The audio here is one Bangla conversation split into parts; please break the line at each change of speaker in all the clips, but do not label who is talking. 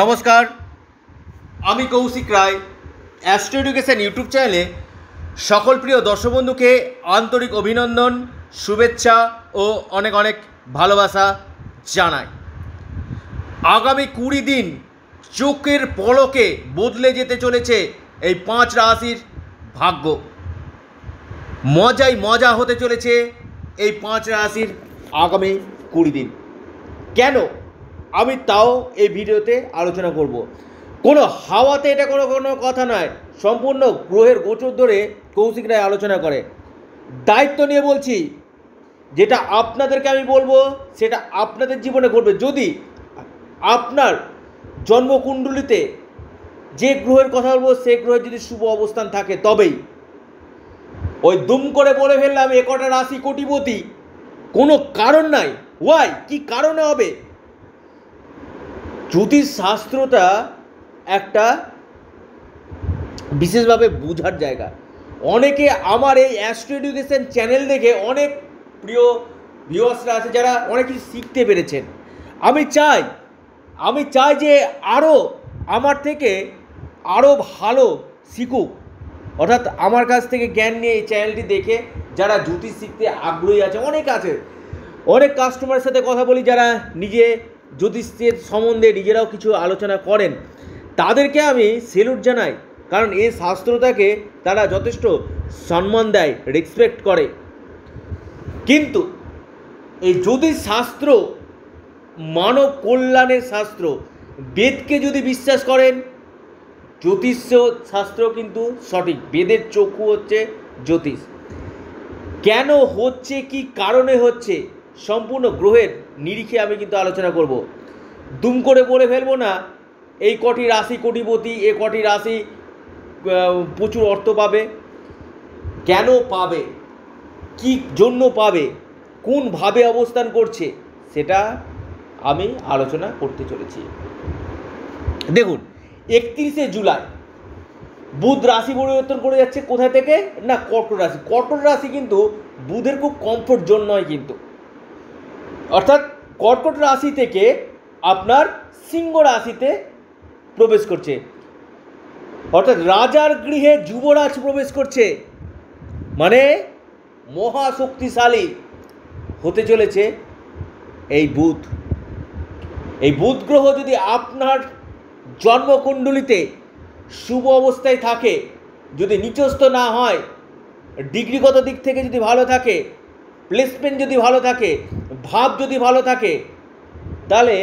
নমস্কার, আমি Kaushik Roy astro education YouTube চ্যানেলে সকল প্রিয় দর্শক বন্ধুকে আন্তরিক অভিনন্দন, শুভেচ্ছা ও অনেক অনেক ভালোবাসা জানাই। আগামী কুড়ি দিন চোখের পলকে বদলে যেতে চলেছে এই পাঁচ রাশির ভাগ্য। মজাই মজা হতে চলেছে এই পাঁচ রাশির আগামী কুড়ি দিন। কেন? আমি তাও এই ভিডিওতে আলোচনা করব। কোনো হাওয়াতে এটা কোনো কোনো কথা নয়। সম্পূর্ণ গ্রহের গোচর ধরে কৌশিক রায় আলোচনা করে। দায়িত্ব নিয়ে বলছি, যেটা আপনাদেরকে আমি বলব, সেটা আপনাদের জীবনে ঘটবে। যদি আপনার জন্মকুণ্ডলিতে যে গ্রহের কথা বলব, সে গ্রহের যদি শুভ অবস্থান থাকে, তবেই। ওই দুম করে বলে ফেললাম, এ কটা রাশি কোটিপতি। কোনো কারণ নাই। ওয়াই কি কারণে হবে? জ্যোতিষ শাস্ত্রটা একটা বিশেষভাবে বোঝার জায়গা। অনেকে আমার এই অ্যাস্ট্রো এডুকেশন চ্যানেল দেখে অনেক প্রিয় ভিউয়ার্সরা আছে যারা অনেক কিছু শিখতে পেরেছেন। আমি চাই আমি চাই যে আরও আমার থেকে আরও ভালো শিখুক। অর্থাৎ আমার কাছ থেকে জ্ঞান নিয়ে এই চ্যানেলটি দেখে যারা জ্যোতিষ শিখতে আগ্রহী আছে, অনেক আছে। অনেক কাস্টমারের সাথে কথা বলি, যারা নিজে জ্যোতিষের সম্বন্ধে নিজেরাও কিছু আলোচনা করেন, তাদেরকে আমি সেলুট জানাই। কারণ এই শাস্ত্রটাকে তারা যথেষ্ট সম্মান দেয় রেসপেক্ট করে। কিন্তু এই জ্যোতিষ শাস্ত্র, মানব কল্যাণের শাস্ত্র, বেদকে যদি বিশ্বাস করেন জ্যোতিষ শাস্ত্র কিন্তু সঠিক। বেদের চক্ষু হচ্ছে জ্যোতিষ। কেন হচ্ছে, কি কারণে হচ্ছে? সম্পূর্ণ গ্রহের নিরিখে আমি কিন্তু আলোচনা করব। দুম করে বলে ফেলব না, এই কটি রাশি কোটিপতি, এ কটি রাশি প্রচুর অর্থ পাবে, কেন পাবে, কি জন্য পাবে কোনভাবে অবস্থান করছে, সেটা আমি আলোচনা করতে চলেছি। দেখুন, একত্রিশে জুলাই, বুধ রাশি পরিবর্তন করে যাচ্ছে কোথা থেকে? না, কর্কট রাশি। কর্কট রাশি কিন্তু বুধের খুব কমফোর্ট জোন নয় কিন্তু। অর্থাৎ কর্কট রাশি থেকে আপনার সিংহ রাশিতে প্রবেশ করছে। অর্থাৎ রাজার গৃহে যুবরাজ প্রবেশ করছে। মানে মহা শক্তিশালী হতে চলেছে এই বুধ। এই বুধ গ্রহ যদি আপনার জন্মকুণ্ডলিতে শুভ অবস্থায় থাকে, যদি নিচস্থ না হয়, ডিগ্রিগত দিক থেকে যদি ভালো থাকে প্লেসমেন্ট যদি ভালো থাকে ভাব যদি ভালো থাকে, তাহলে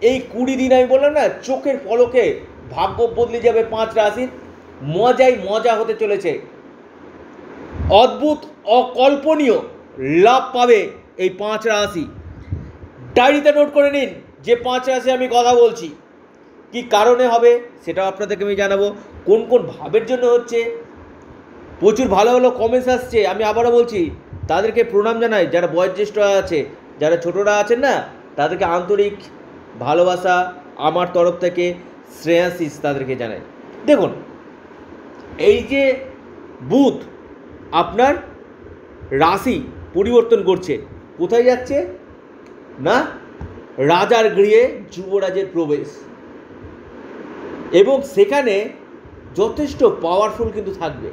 এই কুড়ি দিন আমি বললাম না, চোখের পলকে ভাগ্য বদলে যাবে পাঁচ রাশির। মজাই মজা হতে চলেছে। অদ্ভুত, অকল্পনীয় লাভ পাবে এই পাঁচ রাশি। ডায়েরিতে নোট করে নিন যে পাঁচ রাশি আমি কথা বলছি। কি কারণে হবে সেটাও আপনাদেরকে আমি জানাব। কোন কোন ভাবের জন্য হচ্ছে? প্রচুর ভালো ভালো কমেন্টস আসছে। আমি আবারও বলছি তাদেরকে প্রণাম জানাই। যারা বয়োজ্যেষ্ঠরা আছে, যারা ছোটরা আছেন না, তাদেরকে আন্তরিক ভালোবাসা আমার তরফ থেকে শ্রেয়াশিস তাদেরকে জানাই। দেখুন, এই যে বুধ আপনার রাশি পরিবর্তন করছে, কোথায় যাচ্ছে? না, রাজার গৃহে যুবরাজের প্রবেশ। এবং সেখানে যথেষ্ট পাওয়ারফুল কিন্তু থাকবে।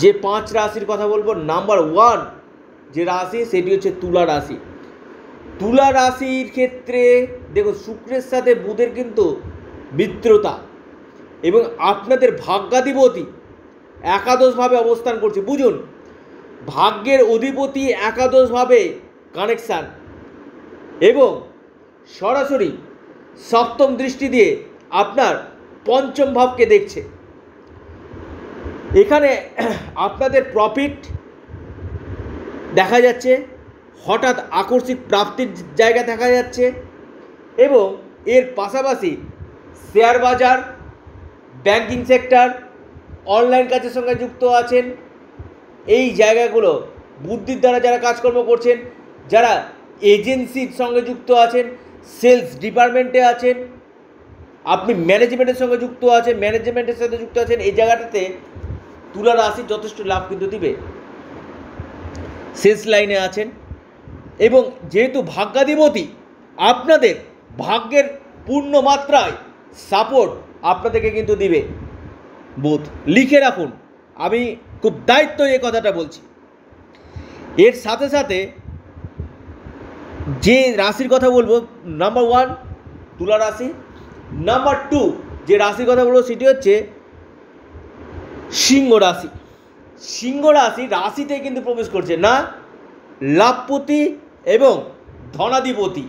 যে পাঁচ রাশির কথা বলব নাম্বার ওয়ান যে রাশি সেটি হচ্ছে তুলা রাশি। তুলা রাশির ক্ষেত্রে দেখো শুক্রের সাথে বুধের কিন্তু মিত্রতা এবং আপনাদের ভাগ্যাধিপতি একাদশভাবে অবস্থান করছে। বুঝুন, ভাগ্যের অধিপতি একাদশভাবে কানেকশান এবং সরাসরি সপ্তম দৃষ্টি দিয়ে আপনার পঞ্চম ভাবকে দেখছে। এখানে আপনাদের প্রফিট দেখা যাচ্ছে, হঠাৎ আকস্মিক প্রাপ্তির জায়গা দেখা যাচ্ছে এবং এর পাশাপাশি শেয়ার বাজার ব্যাংকিং সেক্টর অনলাইন কাজের সঙ্গে যুক্ত আছেন। এই জায়গাগুলো বুদ্ধির দ্বারা যারা কাজকর্ম করছেন, যারা এজেন্সির সঙ্গে যুক্ত আছেন সেলস ডিপার্টমেন্টে আছেন, আপনি ম্যানেজমেন্টের সঙ্গে যুক্ত আছেন ম্যানেজমেন্টের সাথে যুক্ত আছেন, এই জায়গাটাতে তুলা রাশি যথেষ্ট লাভ কিন্তু দিবে। শেষ লাইনে আছেন। এবং যেহেতু ভাগ্যাধিপতি, আপনাদের ভাগ্যের পূর্ণ মাত্রায় সাপোর্ট আপনাদেরকে কিন্তু দিবে। বোধ, লিখে রাখুন। আমি খুব দায়িত্ব এই কথাটা বলছি। এর সাথে সাথে যে রাশির কথা বলব নাম্বার ওয়ান তুলা রাশি নাম্বার টু যে রাশির কথা বলব, সেটি হচ্ছে সিংহ রাশি। সিংহ রাশি রাশিতে কিন্তু প্রবেশ করছে না লাভপতি এবং ধনাধিপতি।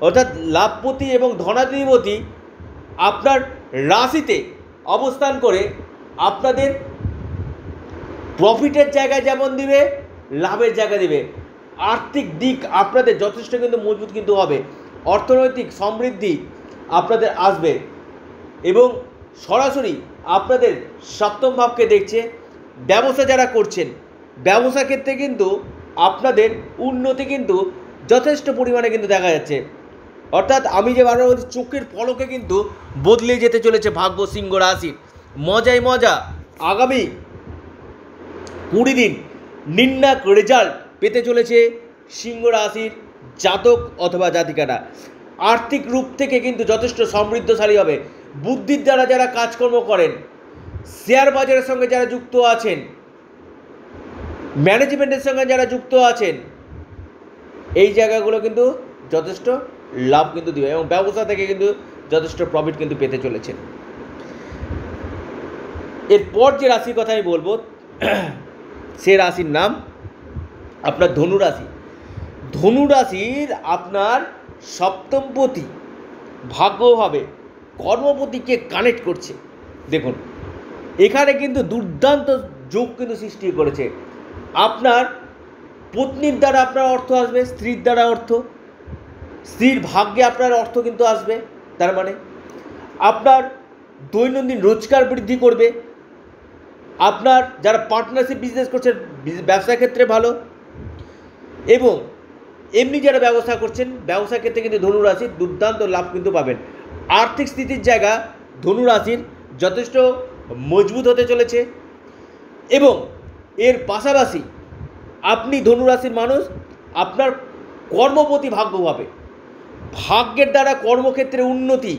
অর্থাৎ লাভপতি এবং ধনাধিপতি আপনার রাশিতে অবস্থান করে আপনাদের প্রফিটের জায়গায় যেমন দিবে, লাভের জায়গা দিবে। আর্থিক দিক আপনাদের যথেষ্ট কিন্তু মজবুত কিন্তু হবে। অর্থনৈতিক সমৃদ্ধি আপনাদের আসবে এবং সরাসরি আপনাদের সপ্তম ভাবকে দেখছে, ব্যবসা যারা করছেন, ব্যবসা ক্ষেত্রে কিন্তু আপনাদের উন্নতি কিন্তু যথেষ্ট পরিমাণে কিন্তু দেখা যাচ্ছে। অর্থাৎ আমি যে বারবার বলছি, চোখের পলকে কিন্তু বদলে যেতে চলেছে ভাগ্য সিংহ রাশির মজাই মজা, আগামী কুড়ি দিন নির্ণায়ক রেজাল্ট পেতে চলেছে সিংহ রাশির জাতক অথবা জাতিকারা। আর্থিক রূপ থেকে কিন্তু যথেষ্ট সমৃদ্ধশালী হবে। বুদ্ধির দ্বারা যারা কাজকর্ম করেন শেয়ার বাজারের সঙ্গে যারা যুক্ত আছেন ম্যানেজমেন্টের সঙ্গে যারা যুক্ত আছেন, এই জায়গাগুলো কিন্তু যথেষ্ট লাভ কিন্তু দিবে এবং ব্যবসা থেকে কিন্তু যথেষ্ট প্রফিট কিন্তু পেতে চলেছেন। এরপর যে রাশির কথা আমি বলব, সে রাশির নাম আপনার ধনু রাশি। ধনু রাশির আপনার সপ্তমপতি ভাগ্যভাবে কর্মপতিকে কানেক্ট করছে। দেখুন, এখানে কিন্তু দুর্দান্ত যোগ কিন্তু সৃষ্টি করেছে। আপনার পত্নীর দ্বারা আপনার অর্থ আসবে, স্ত্রীর দ্বারা অর্থ, স্ত্রীর ভাগ্যে আপনার অর্থ কিন্তু আসবে, তার মানে আপনার দৈনন্দিন রোজগার বৃদ্ধি করবে, আপনার যারা পার্টনারশিপ বিজনেস করছেন ব্যবসা ক্ষেত্রে ভালো, এবং এমনি যারা ব্যবসা করছেন ব্যবসা ক্ষেত্রে কিন্তু ধনুরাশির দুর্দান্ত লাভ কিন্তু পাবেন। আর্থিক স্থিতির জায়গা ধনুরাশির যথেষ্ট মজবুত হতে চলেছে এবং এর পাশাপাশি আপনি ধনুরাশির মানুষ, আপনার কর্মপতি ভাগ্য হবে ভাগ্যের দ্বারা কর্মক্ষেত্রে উন্নতি,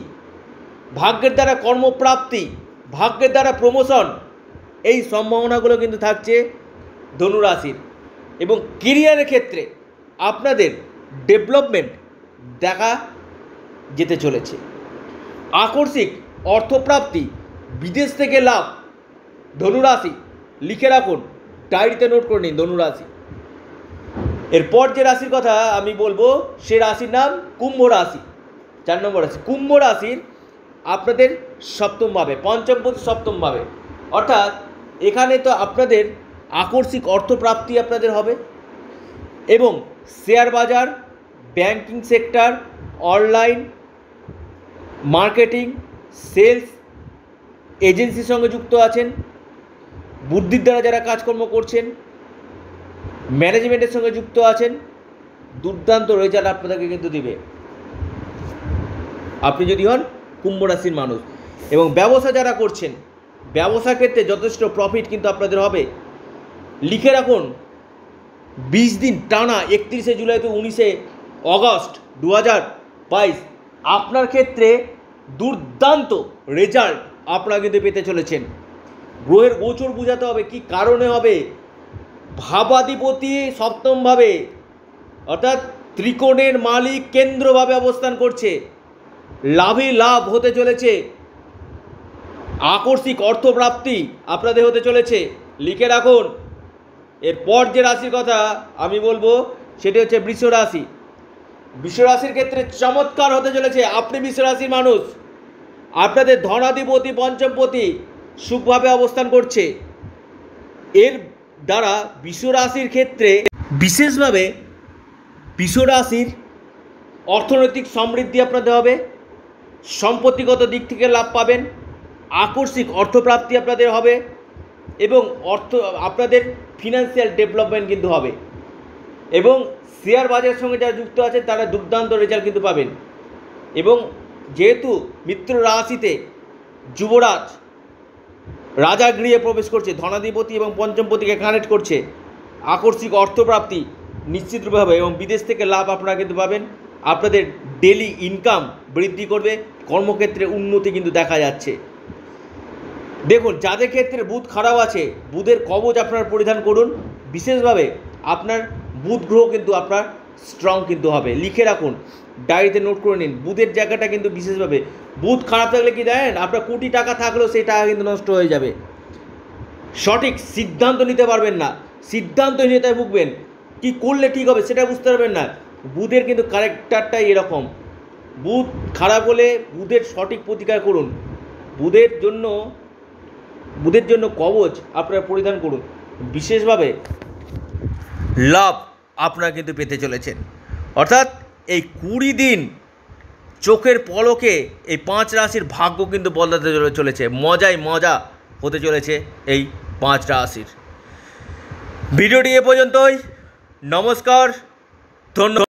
ভাগ্যের দ্বারা কর্মপ্রাপ্তি, ভাগ্যের দ্বারা প্রমোশন এই সম্ভাবনাগুলো কিন্তু থাকছে ধনুরাশির এবং কেরিয়ারের ক্ষেত্রে আপনাদের ডেভেলপমেন্ট দেখা যেতে চলেছে। আকস্মিক অর্থপ্রাপ্তি, বিদেশ থেকে লাভ, ধনুরাশি, লিখে রাখুন, ডায়েরিতে নোট করে নিন ধনুরাশি। এরপর যে রাশির কথা আমি বলব, সে রাশির নাম কুম্ভ রাশি। চার নম্বর রাশি, কুম্ভ রাশির আপনাদের সপ্তম সপ্তমভাবে পঞ্চমপতি সপ্তমভাবে অর্থাৎ এখানে তো আপনাদের আকস্মিক অর্থপ্রাপ্তি আপনাদের হবে এবং শেয়ার বাজার, banking sector, online marketing, sales, এজেন্সির সঙ্গে যুক্ত আছেন, বুদ্ধির দ্বারা যারা কাজকর্ম করছেন, ম্যানেজমেন্টের সঙ্গে যুক্ত আছেন, দুর্দান্ত রেজাল্ট আপনাদেরকে কিন্তু দিবে। আপনি যদি হন কুম্ভ রাশির মানুষ এবং ব্যবসা যারা করছেন, ব্যবসা ক্ষেত্রে যথেষ্ট প্রফিট কিন্তু আপনাদের হবে। লিখে রাখুন, বিশ দিন টানা একত্রিশে জুলাই তো উনিশে অগস্ট দু হাজার বাইশ। আপনার ক্ষেত্রে দুর্দান্ত রেজাল্ট আপনারা কিন্তু পেতে চলেছেন। গ্রহের গোচর বোঝাতে হবে, কি কারণে হবে? ভাবাধিপতি সপ্তমভাবে, অর্থাৎ ত্রিকোণের মালিক কেন্দ্রভাবে অবস্থান করছে। লাভে লাভ হতে চলেছে। আকস্মিক অর্থপ্রাপ্তি আপনাদের হতে চলেছে। লিখে রাখুন। এরপর যে রাশির কথা আমি বলব, সেটি হচ্ছে বৃষ রাশি। বৃষ রাশির ক্ষেত্রে চমৎকার হতে চলেছে। আপনি বৃষ রাশির মানুষ। আপনাদের ধনাধিপতি, পঞ্চমপতি সুখভাবে অবস্থান করছে। এর দ্বারা বিশ্বরাশির ক্ষেত্রে বিশেষভাবে বিশ্বরাশির অর্থনৈতিক সমৃদ্ধি আপনাদের হবে। সম্পত্তিগত দিক থেকে লাভ পাবেন। আকস্মিক অর্থপ্রাপ্তি আপনাদের হবে এবং অর্থ, আপনাদের ফিনান্সিয়াল ডেভেলপমেন্ট কিন্তু হবে। এবং শেয়ার বাজারের সঙ্গে যারা যুক্ত আছে তারা দুর্দান্ত রেজাল্ট কিন্তু পাবেন। এবং যেহেতু মিত্র রাশিতে যুবরাজ রাজা গৃহে প্রবেশ করছে, ধনাধিপতি এবং পঞ্চমপতিকে কানেক্ট করছে, আকস্মিক অর্থপ্রাপ্তি নিশ্চিতভাবে এবং বিদেশ থেকে লাভ আপনারা কিন্তু পাবেন। আপনাদের ডেলি ইনকাম বৃদ্ধি করবে, কর্মক্ষেত্রে উন্নতি কিন্তু দেখা যাচ্ছে। দেখুন, যাদের ক্ষেত্রে বুধ খারাপ আছে, বুধের কবচ আপনার পরিধান করুন। বিশেষভাবে আপনার বুধ গ্রহ কিন্তু আপনার স্ট্রং কিন্তু হবে। লিখে রাখুন ডায়েরিতে নোট করে নিন, বুধের জায়গাটা কিন্তু বিশেষভাবে, বুধ খারাপ থাকলে কি জানেন? আপনার কোটি টাকা থাকলেও সেই টাকা কিন্তু নষ্ট হয়ে যাবে। সঠিক সিদ্ধান্ত নিতে পারবেন না। সিদ্ধান্তহীনতায় ভুগবেন। কি করলে ঠিক হবে সেটা বুঝতে পারবেন না। বুধের কিন্তু ক্যারেক্টারটাই এরকম। বুধ খারাপ হলে বুধের সঠিক প্রতিকার করুন। বুধের জন্য বুধের জন্য কবচ আপনারা পরিধান করুন। বিশেষভাবে লাভ আপনারা কিন্তু পেতে চলেছেন। অর্থাৎ এই কুড়ি দিন চোখের পলকে এই পাঁচ রাশির ভাগ্য কিন্তু বদলাতে চলে- চলেছে। মজাই মজা হতে চলেছে এই পাঁচ রাশির। ভিডিওটি এ পর্যন্তই। নমস্কার, ধন্যবাদ।